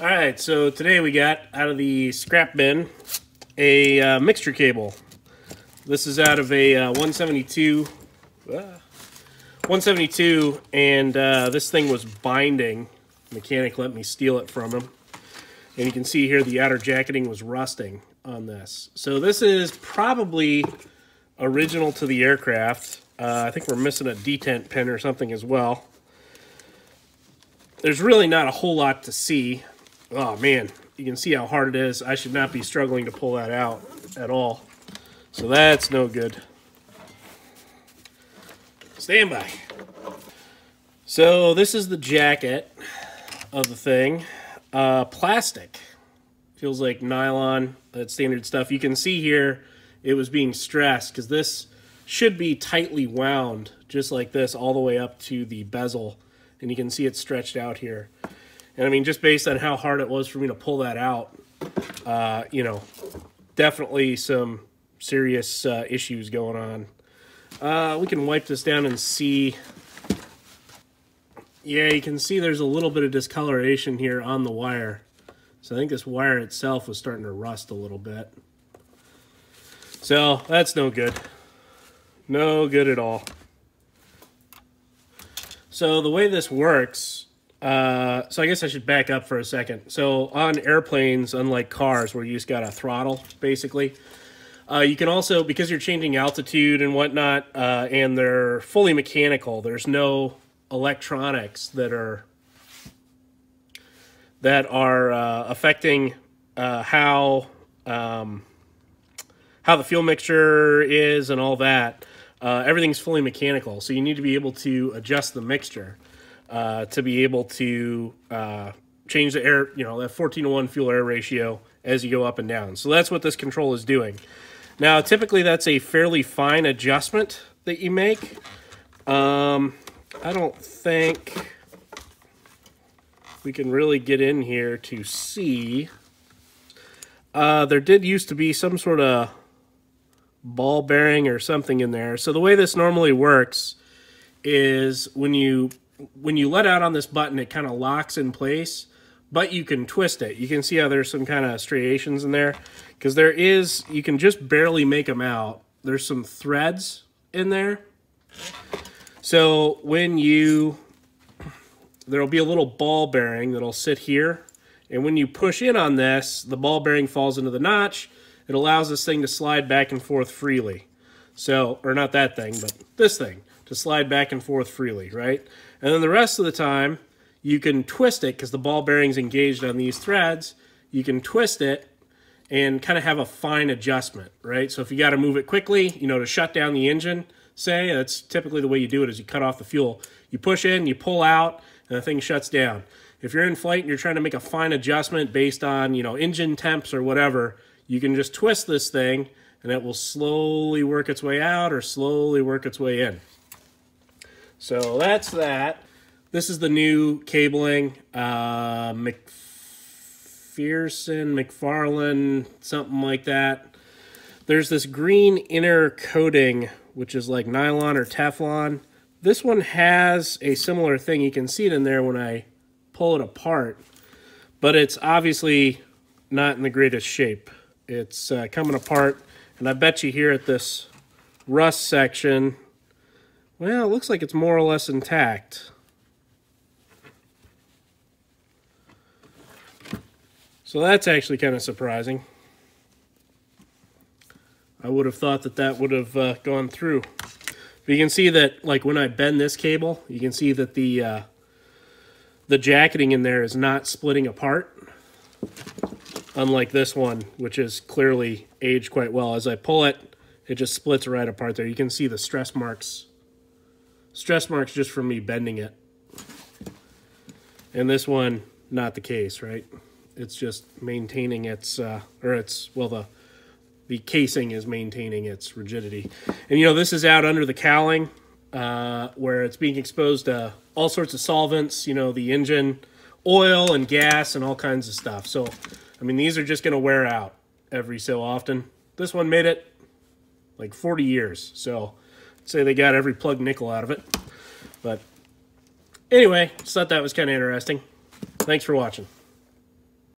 All right, so today we got out of the scrap bin a uh, mixture cable. This is out of a uh, 172, uh, 172, and uh, this thing was binding. Mechanic let me steal it from him. And you can see here the outer jacketing was rusting on this. So this is probably original to the aircraft. Uh, I think we're missing a detent pin or something as well. There's really not a whole lot to see. Oh man, you can see how hard it is. I should not be struggling to pull that out at all. So that's no good. Stand by. So this is the jacket of the thing. Uh, plastic. Feels like nylon, that standard stuff. You can see here it was being stressed because this should be tightly wound just like this all the way up to the bezel. And you can see it stretched out here. And I mean, just based on how hard it was for me to pull that out, uh, you know, definitely some serious uh, issues going on. Uh, we can wipe this down and see. Yeah, you can see there's a little bit of discoloration here on the wire. So I think this wire itself was starting to rust a little bit. So that's no good. No good at all. So the way this works uh, so I guess I should back up for a second. So on airplanes, unlike cars where you just got a throttle, basically, uh, you can also, because you're changing altitude and whatnot, uh, and they're fully mechanical, there's no electronics that are that are uh, affecting uh, how um, how the fuel mixture is and all that. Everything's fully mechanical, so you need to be able to adjust the mixture uh, to be able to uh, change the air, you know, that 14 to 1 fuel air ratio as you go up and down. So that's what this control is doing. Now, typically that's a fairly fine adjustment that you make. Um, I don't think we can really get in here to see. Uh, there did used to be some sort of ball bearing or something in there. So the way this normally works is when you when you let out on this button, it kind of locks in place, but you can twist it. You can see how there's some kind of striations in there because there is, you can just barely make them out. There's some threads in there. So when you, there'll be a little ball bearing that'll sit here. And when you push in on this, the ball bearing falls into the notch. It allows this thing to slide back and forth freely. So, or not that thing, but this thing to slide back and forth freely, right? And then the rest of the time, you can twist it because the ball bearing's engaged on these threads. You can twist it and kind of have a fine adjustment, right? So if you got to move it quickly, you know, to shut down the engine, say, that's typically the way you do it is you cut off the fuel. You push in, you pull out, and the thing shuts down. If you're in flight and you're trying to make a fine adjustment based on, you know, engine temps or whatever, you can just twist this thing and it will slowly work its way out or slowly work its way in. So that's that. This is the new cabling. Uh, McPherson, McFarlane, something like that. There's this green inner coating, which is like nylon or Teflon. This one has a similar thing. You can see it in there when I pull it apart. But it's obviously not in the greatest shape. It's uh, coming apart. And I bet you here at this rust section, well, it looks like it's more or less intact. So that's actually kind of surprising. I would have thought that that would have uh, gone through. But you can see that, like, when I bend this cable, you can see that the, uh, the jacketing in there is not splitting apart. Unlike this one, which is clearly aged quite well. As I pull it, it just splits right apart there. You can see the stress marks stress marks just from me bending it. And this one, not the case, right? It's just maintaining its, uh, or it's, well, the, the casing is maintaining its rigidity. And, you know, this is out under the cowling uh, where it's being exposed to all sorts of solvents, you know, the engine, oil and gas and all kinds of stuff. So, I mean, these are just going to wear out every so often. This one made it like 40 years. So, say they got every plug nickel out of it. But anyway, just thought that was kind of interesting. Thanks for watching.